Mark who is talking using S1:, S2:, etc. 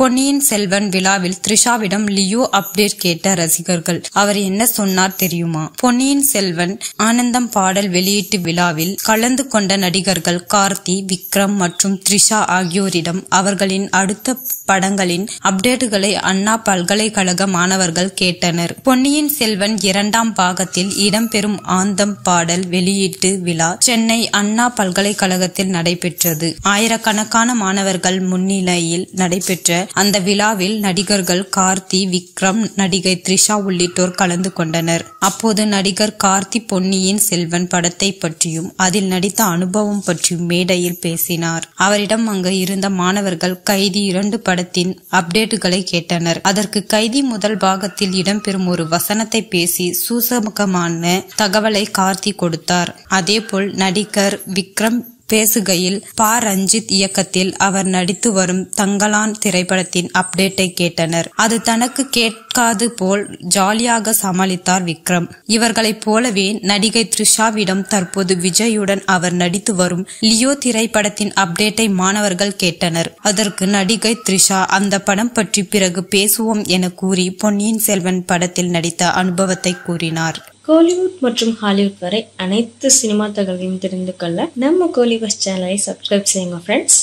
S1: பொன்னியின் செல்வன் விழாவில் த்ரிஷாவிடம் Leo update கேட்ட ரசிகர்கள் அவர் என்ன சொன்னார் தெரியுமா? பொன்னியின் செல்வன் ஆனந்தம் பாடல் வெளியீட்டு விழாவில் கலந்து கொண்ட நடிகர்கள் கார்த்தி விக்ரம் மற்றும் த்ரிஷா ஆகியோரிடம் அவர்களின் அடுத்த படங்களின் அப்டேட்டுகளை அண்ணா பல்கலைக்கழக மாணவர்கள் கேட்டனர். பொன்னியின் செல்வன் இரண்டாம் பாகத்தில் இடம்பெறும் ஆந்தம் பாடல் வெளியீட்டு விழா சென்னை அண்ணா பல்கலைக்கழகத்தில் நடைபெற்றது. ஆயிரக்கணக்கான மாணவர்கள் முன்னிலையில் நடைபெற்ற அந்த விழாவில் நடிகர்கள் கார்த்தி விக்ரம் நடிகை த்ரிஷா உள்ளிட்டோர் கலந்து கொண்டனர். அப்போது நடிகர் கார்த்தி பொன்னியின் செல்வன் படத்தை பற்றியும் அதில் நடித்த அனுபவம் பற்றியும் மேடையில் பேசினார். அவரிடம் அங்கு இருந்த மாணவர்கள் கைதி இரண்டு படத்தின் அப்டேட்டுகளை கேட்டனர். அதற்கு கைதி முதல் பாகத்தில் இடம்பெறும் ஒரு வசனத்தை பேசி சூசகமான தகவலை கார்த்தி கொடுத்தார். அதேபோல் நடிகர் விக்ரம் பேசுகையில் ப. ரஞ்சித் இயக்கத்தில் அவர் நடித்து வரும் தங்கலான் திரைப்படத்தின் அப்டேட்டை கேட்டனர். அது தனக்கு கேட்காது போல் ஜாலியாக சமாளித்தார் விக்ரம். இவர்களைப் போலவே நடிகை த்ரிஷாவிடம் தற்போது விஜயுடன் அவர் நடித்து வரும் லியோ திரைப்படத்தின் அப்டேட்டை மாணவர்கள் கேட்டனர். அதற்கு நடிகை த்ரிஷா அந்த படம் பற்றி பிறகு பேசுவோம் என கூறி பொன்னியின் செல்வன் படத்தில் நடித்த அனுபவத்தை கூறினார்.
S2: கோலிவுட் மற்றும் ஹாலிவுட் வரை அனைத்து சினிமா தகவலையும் தெரிந்து கொள்ள நம்ம கோலிபஸ் சேனலை சப்ஸ்கிரைப் செய்யுங்க ஃப்ரெண்ட்ஸ்